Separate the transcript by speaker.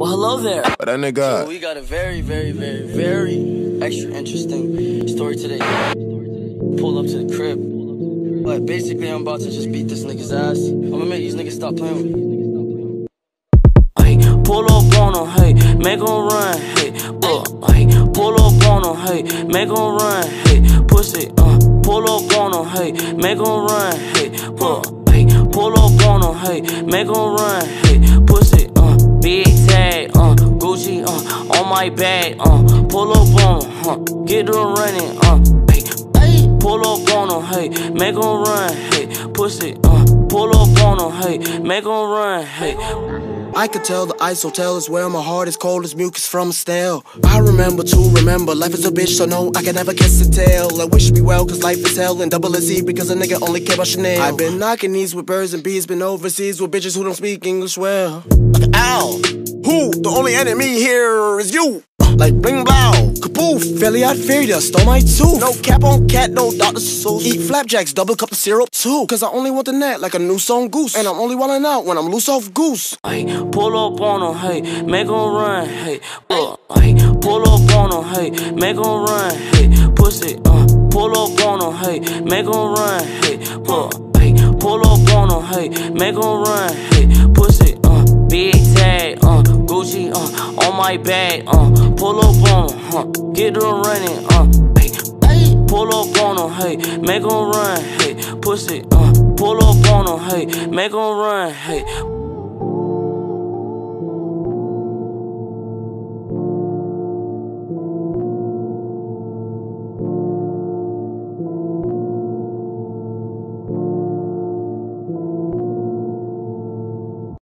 Speaker 1: Well, hello there.
Speaker 2: But that nigga.
Speaker 1: So we got a very, very, very, very extra interesting story today. Pull up to the crib. But basically, I'm about to just beat this nigga's ass. I'm gonna make these niggas stop playing with me. Hey, pull up on him, hey, make him run, hey, uh, hey, pull up on him, hey, make him run, hey, pussy, uh, pull up on him, hey, make him run, hey, uh, hey, pull up on him, hey, make him run, hey, pussy, my bag, uh, pull up on him, huh, get them running, uh, hey, hey, pull up on him, hey, make him run, hey, pussy, uh, pull up on him, hey, make him run, hey.
Speaker 3: I could tell the ice hotel is where my heart is cold as mucus from stale. I remember to remember, life is a bitch, so no, I can never kiss a tail. I wish me well, cause life is hell, and double S E because a nigga only care about Chanel. I've been knocking knees with birds and bees, been overseas with bitches who don't speak English well. Ow, who? The only enemy here is you. Like bling blow, kaboof, fairly I'd fear ya, stole my tooth. No cap on cat, no Dr. Seuss. Eat flapjacks, double cup of syrup too. Cause I only want the net like a new song goose. And I'm only wildin' out when I'm loose off goose.
Speaker 1: Hey, pull up on him, hey, make him run, hey, uh, hey, pull up on him, hey, make him run, hey, pussy, uh, pull up on him, hey, make him run, hey, uh, hey, pull up on him, hey, make him run, hey, pussy, uh, big my bag, uh, pull up on him, huh, get them running, uh, hey, hey, pull up on him, hey, make him run, hey, pussy, uh, pull up on him, hey, make him run, hey.